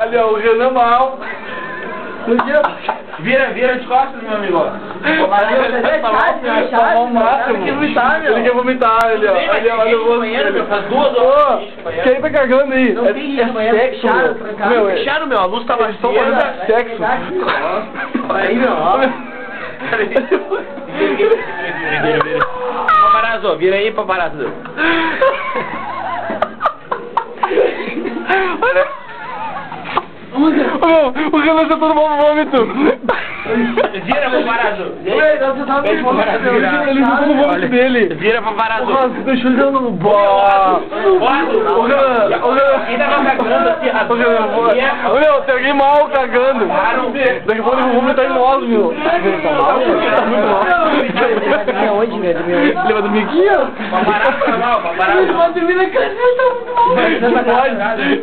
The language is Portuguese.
Ali, ó, o Renan mal. Vira, vira de costas, meu amigo. Tá o máximo. Ele quer vomitar, meu. Ele quer vomitar, ele, ó. Ali, ó, dele. meu, faz duas horas. Quem tá cagando aí? Não é, tem gente é sexo, meu. é... Fecharam, meu, a luz tava Eles estão fazendo acesa. sexo. Aí, meu, ó. Paparazzo, vira aí, paparazzo. Olha. O Renan já tá no mau vômito. Vira, paparazzo. Pro paparazzo Ele ele já tá no vômito dele. Vira, paparazzo. Você deixou ele no. Quatro. Ô, Renan, Renan. Quem tava cagando assim, Renan, ô, ô, meu, tem alguém mal cagando. Daqui a pouco vão vomitar em nós, meu. Ele tá mal? Ele tá muito mal. Ele vai dormir aonde, velho? Ele vai dormir aqui, ó. Paparazzo tá mal, paparazzo. Ele vai dormir na casinha, tá muito mal. Vai dormir na Pode.